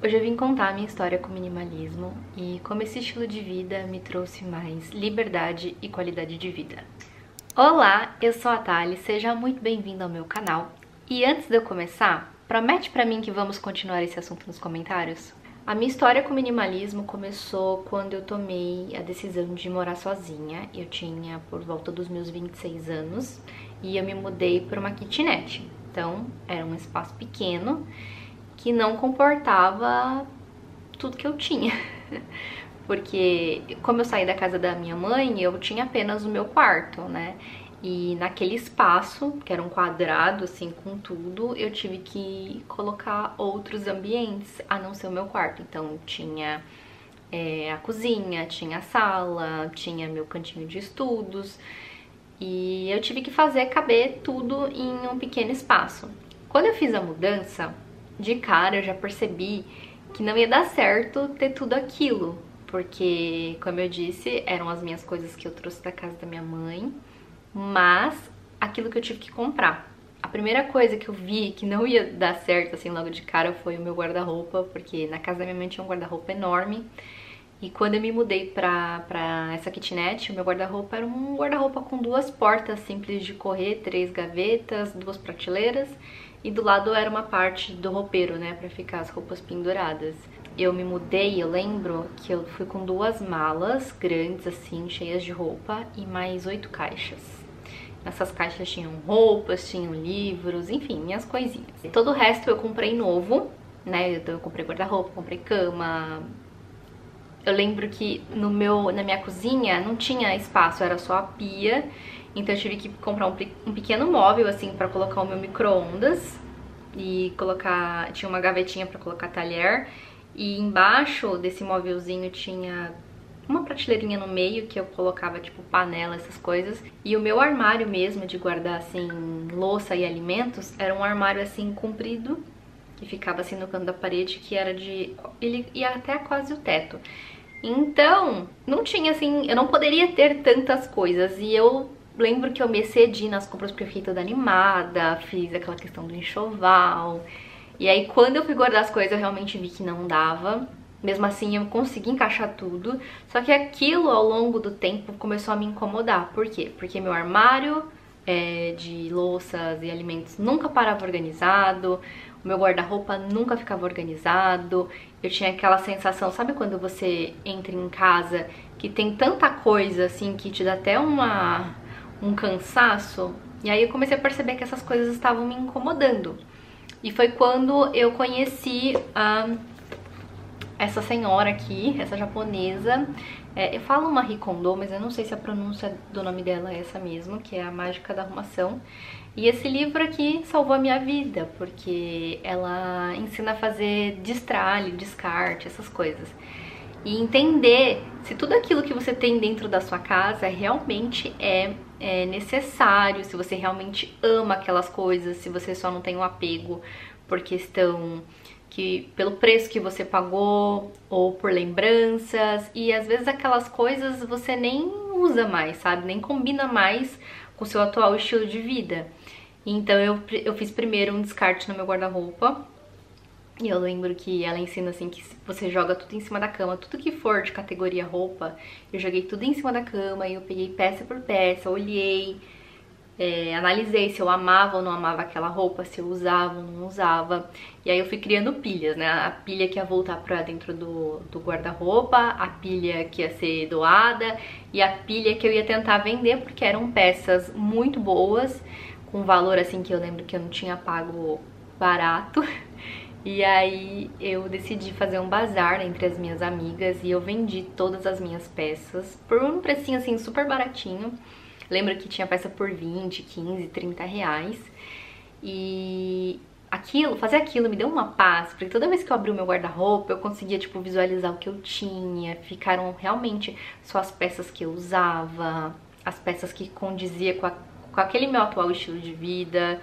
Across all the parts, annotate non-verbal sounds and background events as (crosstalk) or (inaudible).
Hoje eu vim contar a minha história com minimalismo e como esse estilo de vida me trouxe mais liberdade e qualidade de vida. Olá, eu sou a Thali, seja muito bem-vindo ao meu canal. E antes de eu começar, promete pra mim que vamos continuar esse assunto nos comentários? A minha história com minimalismo começou quando eu tomei a decisão de morar sozinha. Eu tinha por volta dos meus 26 anos e eu me mudei para uma kitnet. Então, era um espaço pequeno que não comportava tudo que eu tinha. (laughs) Porque como eu saí da casa da minha mãe, eu tinha apenas o meu quarto, né? E naquele espaço, que era um quadrado assim com tudo, eu tive que colocar outros ambientes a não ser o meu quarto. Então tinha é, a cozinha, tinha a sala, tinha meu cantinho de estudos. E eu tive que fazer caber tudo em um pequeno espaço. Quando eu fiz a mudança, de cara eu já percebi que não ia dar certo ter tudo aquilo, porque, como eu disse, eram as minhas coisas que eu trouxe da casa da minha mãe, mas aquilo que eu tive que comprar. A primeira coisa que eu vi que não ia dar certo assim logo de cara foi o meu guarda-roupa, porque na casa da minha mãe tinha um guarda-roupa enorme. E quando eu me mudei pra, pra essa kitnet, o meu guarda-roupa era um guarda-roupa com duas portas simples de correr, três gavetas, duas prateleiras e do lado era uma parte do roupeiro, né, pra ficar as roupas penduradas. Eu me mudei, eu lembro que eu fui com duas malas grandes, assim, cheias de roupa e mais oito caixas. Nessas caixas tinham roupas, tinham livros, enfim, minhas coisinhas. Todo o resto eu comprei novo, né, então eu comprei guarda-roupa, comprei cama, eu lembro que no meu, na minha cozinha não tinha espaço, era só a pia então eu tive que comprar um, um pequeno móvel, assim, pra colocar o meu micro-ondas. E colocar... Tinha uma gavetinha pra colocar talher. E embaixo desse móvelzinho tinha uma prateleirinha no meio que eu colocava, tipo, panela, essas coisas. E o meu armário mesmo, de guardar, assim, louça e alimentos, era um armário, assim, comprido, que ficava, assim, no canto da parede, que era de... Ele ia até quase o teto. Então, não tinha, assim... Eu não poderia ter tantas coisas. E eu lembro que eu me excedi nas compras porque eu fiquei toda animada, fiz aquela questão do enxoval. E aí quando eu fui guardar as coisas eu realmente vi que não dava. Mesmo assim eu consegui encaixar tudo, só que aquilo ao longo do tempo começou a me incomodar. Por quê? Porque meu armário é, de louças e alimentos nunca parava organizado, meu guarda-roupa nunca ficava organizado, eu tinha aquela sensação, sabe quando você entra em casa que tem tanta coisa assim que te dá até uma um cansaço. E aí eu comecei a perceber que essas coisas estavam me incomodando. E foi quando eu conheci a, essa senhora aqui, essa japonesa. É, eu falo Marie Kondo, mas eu não sei se a pronúncia do nome dela é essa mesmo, que é a Mágica da Arrumação. E esse livro aqui salvou a minha vida, porque ela ensina a fazer destralhe, descarte, essas coisas e entender se tudo aquilo que você tem dentro da sua casa realmente é, é, necessário, se você realmente ama aquelas coisas, se você só não tem um apego por questão que pelo preço que você pagou ou por lembranças e às vezes aquelas coisas você nem usa mais, sabe? Nem combina mais com o seu atual estilo de vida. Então eu, eu fiz primeiro um descarte no meu guarda-roupa e eu lembro que ela ensina assim que você joga tudo em cima da cama, tudo que for de categoria roupa, eu joguei tudo em cima da cama e eu peguei peça por peça, olhei, é, analisei se eu amava ou não amava aquela roupa, se eu usava ou não usava. E aí eu fui criando pilhas, né? A pilha que ia voltar pra dentro do, do guarda-roupa, a pilha que ia ser doada e a pilha que eu ia tentar vender, porque eram peças muito boas, com valor assim que eu lembro que eu não tinha pago barato. (laughs) E aí eu decidi fazer um bazar entre as minhas amigas e eu vendi todas as minhas peças por um precinho assim super baratinho. Lembro que tinha peça por 20, 15, 30 reais. E aquilo, fazer aquilo me deu uma paz, porque toda vez que eu abri o meu guarda-roupa, eu conseguia, tipo, visualizar o que eu tinha. Ficaram realmente só as peças que eu usava, as peças que condizia com, a, com aquele meu atual estilo de vida.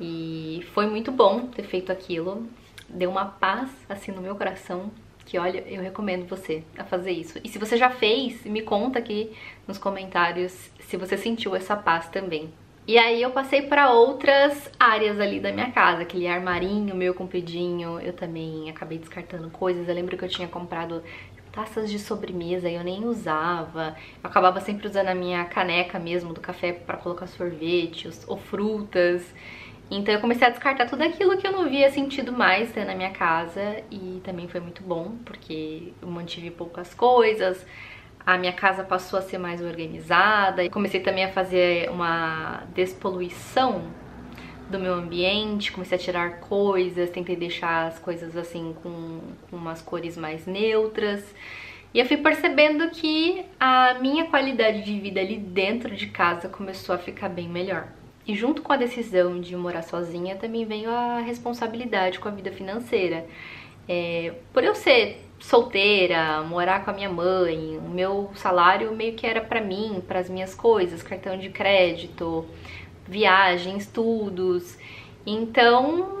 E foi muito bom ter feito aquilo. Deu uma paz assim no meu coração que olha, eu recomendo você a fazer isso. E se você já fez, me conta aqui nos comentários se você sentiu essa paz também. E aí eu passei para outras áreas ali da minha casa, aquele armarinho meu compridinho, eu também acabei descartando coisas. Eu lembro que eu tinha comprado taças de sobremesa e eu nem usava. Eu acabava sempre usando a minha caneca mesmo do café para colocar sorvete ou frutas. Então eu comecei a descartar tudo aquilo que eu não via sentido mais ter na minha casa e também foi muito bom, porque eu mantive poucas coisas, a minha casa passou a ser mais organizada comecei também a fazer uma despoluição do meu ambiente, comecei a tirar coisas, tentei deixar as coisas assim com, com umas cores mais neutras. E eu fui percebendo que a minha qualidade de vida ali dentro de casa começou a ficar bem melhor. E junto com a decisão de morar sozinha também veio a responsabilidade com a vida financeira. É, por eu ser solteira, morar com a minha mãe, o meu salário meio que era para mim, para as minhas coisas, cartão de crédito, viagem, estudos. Então,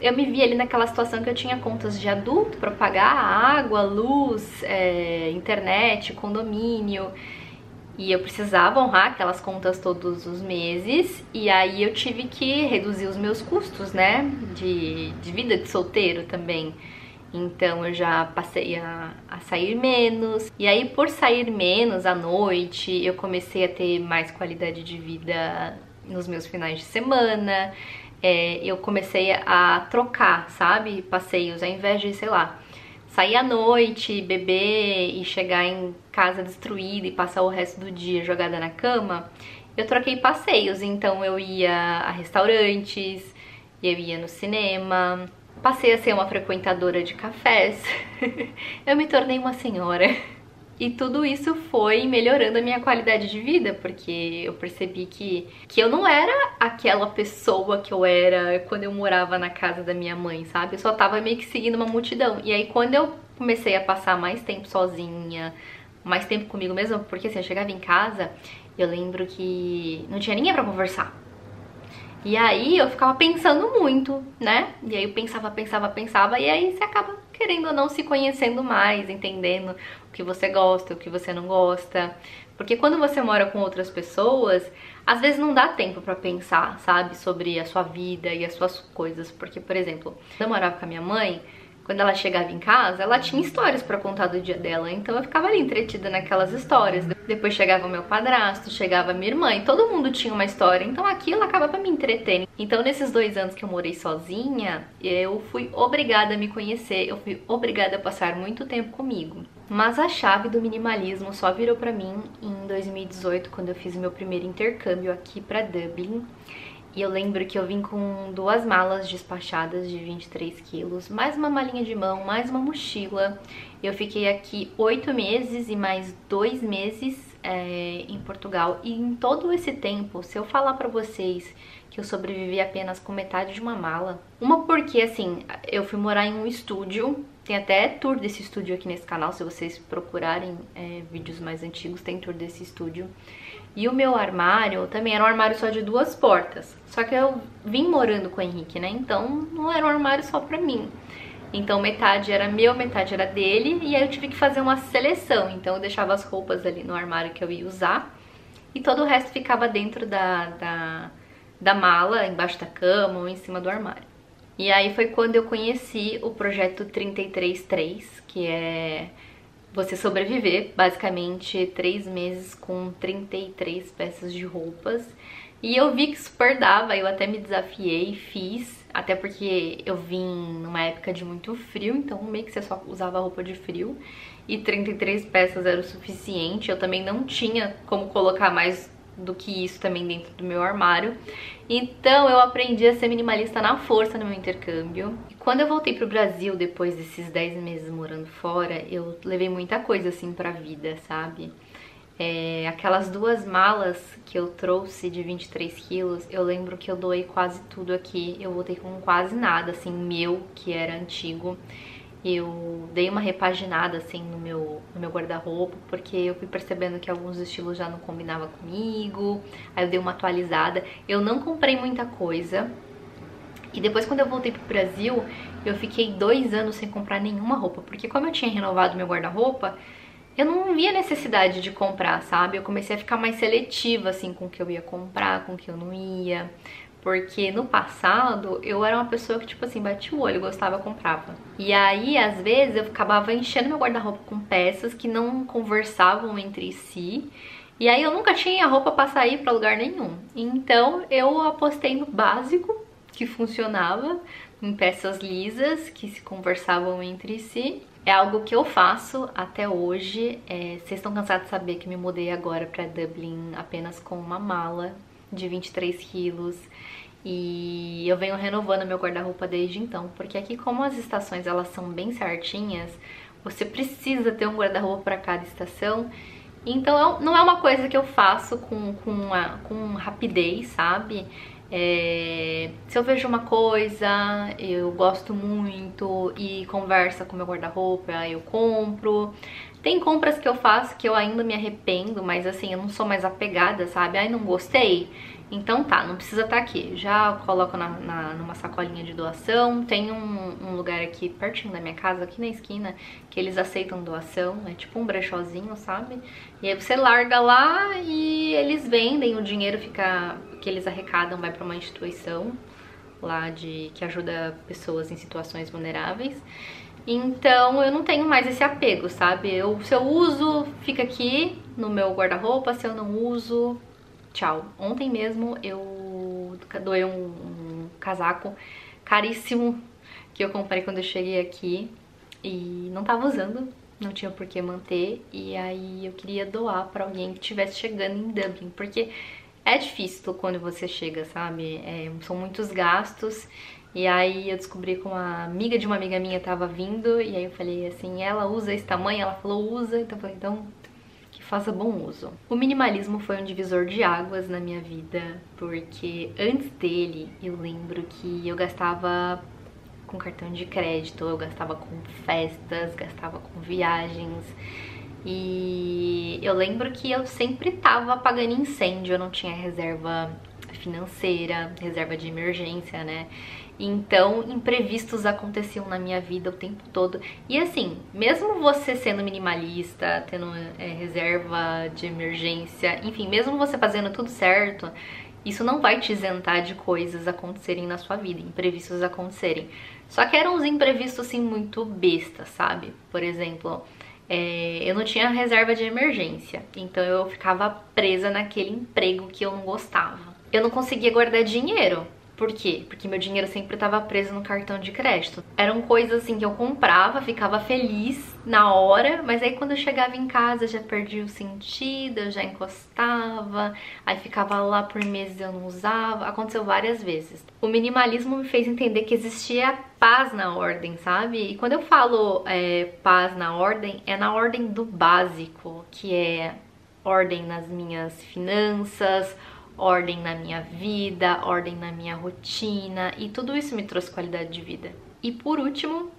eu me vi ali naquela situação que eu tinha contas de adulto para pagar água, luz, é, internet, condomínio. E eu precisava honrar aquelas contas todos os meses. E aí eu tive que reduzir os meus custos, né? De, de vida de solteiro também. Então eu já passei a, a, sair menos. E aí, por sair menos à noite, eu comecei a ter mais qualidade de vida nos meus finais de semana. É, eu comecei a trocar, sabe? Passeios, ao invés de, sei lá, sair à noite, beber e chegar em casa destruída e passar o resto do dia jogada na cama, eu troquei passeios. Então eu ia a restaurantes, eu ia no cinema, passei a ser uma frequentadora de cafés, (laughs) eu me tornei uma senhora. E tudo isso foi melhorando a minha qualidade de vida, porque eu percebi que, que eu não era aquela pessoa que eu era quando eu morava na casa da minha mãe, sabe? Eu só tava meio que seguindo uma multidão. E aí quando eu comecei a passar mais tempo sozinha, mais tempo comigo mesma, porque assim, eu chegava em casa, eu lembro que não tinha ninguém para conversar. E aí eu ficava pensando muito, né? E aí eu pensava, pensava, pensava, e aí você acaba querendo ou não se conhecendo mais, entendendo o que você gosta, o que você não gosta. Porque quando você mora com outras pessoas, às vezes não dá tempo para pensar, sabe, sobre a sua vida e as suas coisas. Porque, por exemplo, eu morava com a minha mãe, quando ela chegava em casa, ela tinha histórias para contar do dia dela, então eu ficava ali entretida naquelas histórias. Depois chegava o meu padrasto, chegava minha irmã, e todo mundo tinha uma história, então aquilo acabava me entretendo. Então nesses dois anos que eu morei sozinha, eu fui obrigada a me conhecer, eu fui obrigada a passar muito tempo comigo. Mas a chave do minimalismo só virou para mim em 2018, quando eu fiz meu primeiro intercâmbio aqui para Dublin. E eu lembro que eu vim com duas malas despachadas de 23 quilos, mais uma malinha de mão, mais uma mochila. Eu fiquei aqui oito meses e mais dois meses é, em Portugal. E em todo esse tempo, se eu falar pra vocês que eu sobrevivi apenas com metade de uma mala. Uma porque, assim, eu fui morar em um estúdio, tem até tour desse estúdio aqui nesse canal, se vocês procurarem é, vídeos mais antigos, tem tour desse estúdio. E o meu armário também era um armário só de duas portas. Só que eu vim morando com o Henrique, né? Então não era um armário só pra mim. Então metade era meu, metade era dele. E aí eu tive que fazer uma seleção. Então eu deixava as roupas ali no armário que eu ia usar. E todo o resto ficava dentro da, da, da mala, embaixo da cama ou em cima do armário. E aí foi quando eu conheci o projeto 333, que é você sobreviver, basicamente, três meses com 33 peças de roupas. E eu vi que super dava, eu até me desafiei, fiz, até porque eu vim numa época de muito frio, então meio que você só usava roupa de frio. E 33 peças era o suficiente, eu também não tinha como colocar mais do que isso também dentro do meu armário. Então eu aprendi a ser minimalista na força no meu intercâmbio. E quando eu voltei pro Brasil, depois desses 10 meses morando fora, eu levei muita coisa assim pra vida, sabe? É, aquelas duas malas que eu trouxe de 23 quilos, eu lembro que eu doei quase tudo aqui. Eu voltei com quase nada, assim, meu, que era antigo eu dei uma repaginada assim no meu, no meu guarda-roupa, porque eu fui percebendo que alguns estilos já não combinavam comigo, aí eu dei uma atualizada. Eu não comprei muita coisa, e depois quando eu voltei pro Brasil, eu fiquei dois anos sem comprar nenhuma roupa, porque como eu tinha renovado meu guarda-roupa, eu não via necessidade de comprar, sabe? Eu comecei a ficar mais seletiva, assim, com o que eu ia comprar, com o que eu não ia. Porque no passado eu era uma pessoa que, tipo assim, batia o olho, gostava, comprava. E aí, às vezes, eu acabava enchendo meu guarda-roupa com peças que não conversavam entre si. E aí eu nunca tinha roupa pra sair pra lugar nenhum. Então eu apostei no básico, que funcionava, em peças lisas, que se conversavam entre si. É algo que eu faço até hoje. É, vocês estão cansados de saber que me mudei agora para Dublin apenas com uma mala de 23 quilos e eu venho renovando meu guarda-roupa desde então, porque aqui como as estações elas são bem certinhas, você precisa ter um guarda-roupa para cada estação. Então não é uma coisa que eu faço com, com, uma, com rapidez, sabe? É, se eu vejo uma coisa, eu gosto muito e conversa com meu guarda-roupa, eu compro. Tem compras que eu faço que eu ainda me arrependo, mas assim, eu não sou mais apegada, sabe? Ai, não gostei. Então tá, não precisa estar tá aqui. Já coloco na, na, numa sacolinha de doação. Tem um, um, lugar aqui pertinho da minha casa, aqui na esquina, que eles aceitam doação. É tipo um brechózinho, sabe? E aí você larga lá e eles vendem, o dinheiro fica que eles arrecadam vai para uma instituição lá de que ajuda pessoas em situações vulneráveis. Então eu não tenho mais esse apego, sabe? Eu, se eu uso, fica aqui no meu guarda-roupa, se eu não uso, tchau. Ontem mesmo eu doei um, um casaco caríssimo que eu comprei quando eu cheguei aqui e não tava usando, não tinha por que manter e aí eu queria doar para alguém que estivesse chegando em Dublin, porque é difícil quando você chega, sabe? É, são muitos gastos e aí eu descobri que uma amiga de uma amiga minha tava vindo e aí eu falei assim, ela usa esse tamanho? Ela falou, usa, então eu falei, então faça bom uso. O minimalismo foi um divisor de águas na minha vida, porque antes dele eu lembro que eu gastava com cartão de crédito, eu gastava com festas, gastava com viagens. E eu lembro que eu sempre tava apagando incêndio, eu não tinha reserva financeira, reserva de emergência, né? Então, imprevistos aconteciam na minha vida o tempo todo. E assim, mesmo você sendo minimalista, tendo é, reserva de emergência, enfim, mesmo você fazendo tudo certo, isso não vai te isentar de coisas acontecerem na sua vida, imprevistos acontecerem. Só que eram uns imprevistos assim muito bestas, sabe? Por exemplo, é, eu não tinha reserva de emergência, então eu ficava presa naquele emprego que eu não gostava. Eu não conseguia guardar dinheiro. Por quê? Porque meu dinheiro sempre estava preso no cartão de crédito. Eram coisas assim que eu comprava, ficava feliz na hora, mas aí quando eu chegava em casa já perdia o sentido, eu já encostava, aí ficava lá por meses eu não usava. Aconteceu várias vezes. O minimalismo me fez entender que existia paz na ordem, sabe? E quando eu falo é, paz na ordem, é na ordem do básico, que é ordem nas minhas finanças, ordem na minha vida, ordem na minha rotina e tudo isso me trouxe qualidade de vida. E por último,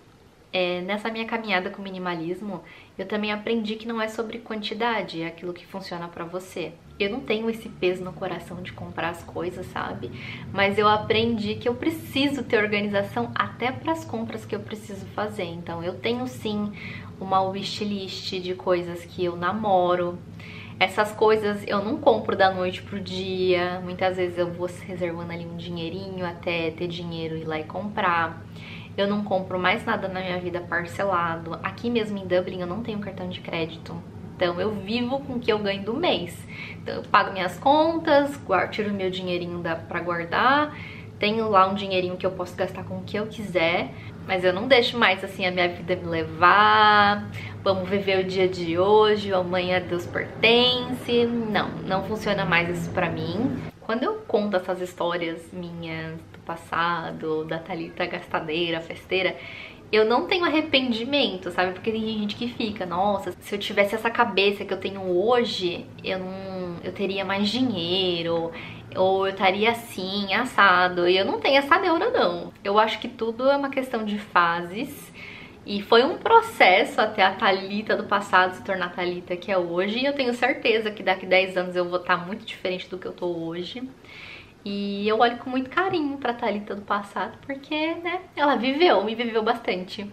é, nessa minha caminhada com minimalismo, eu também aprendi que não é sobre quantidade, é aquilo que funciona para você. Eu não tenho esse peso no coração de comprar as coisas, sabe? Mas eu aprendi que eu preciso ter organização até para as compras que eu preciso fazer. Então eu tenho sim uma wishlist de coisas que eu namoro, essas coisas eu não compro da noite pro dia. Muitas vezes eu vou reservando ali um dinheirinho até ter dinheiro ir lá e comprar. Eu não compro mais nada na minha vida parcelado. Aqui mesmo em Dublin eu não tenho cartão de crédito. Então eu vivo com o que eu ganho do mês. Então eu pago minhas contas, guardo, tiro meu dinheirinho da, pra guardar. Tenho lá um dinheirinho que eu posso gastar com o que eu quiser. Mas eu não deixo mais assim a minha vida me levar. Vamos viver o dia de hoje, amanhã Deus pertence. Não, não funciona mais isso pra mim. Quando eu conto essas histórias minhas do passado, da Thalita gastadeira, festeira, eu não tenho arrependimento, sabe? Porque tem gente que fica, nossa, se eu tivesse essa cabeça que eu tenho hoje, eu não, eu teria mais dinheiro, ou eu estaria assim, assado. E eu não tenho essa neura, não. Eu acho que tudo é uma questão de fases. E foi um processo até a Thalita do passado se tornar a Thalita que é hoje. E eu tenho certeza que daqui 10 anos eu vou estar muito diferente do que eu tô hoje. E eu olho com muito carinho pra Thalita do passado, porque, né, ela viveu, me viveu bastante.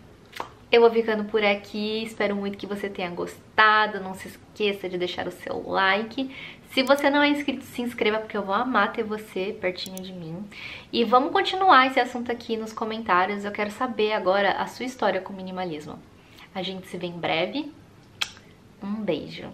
Eu vou ficando por aqui, espero muito que você tenha gostado, não se esqueça de deixar o seu like. Se você não é inscrito, se inscreva porque eu vou amar ter você pertinho de mim. E vamos continuar esse assunto aqui nos comentários, eu quero saber agora a sua história com minimalismo. A gente se vê em breve. Um beijo.